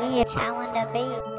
Me I wanna be.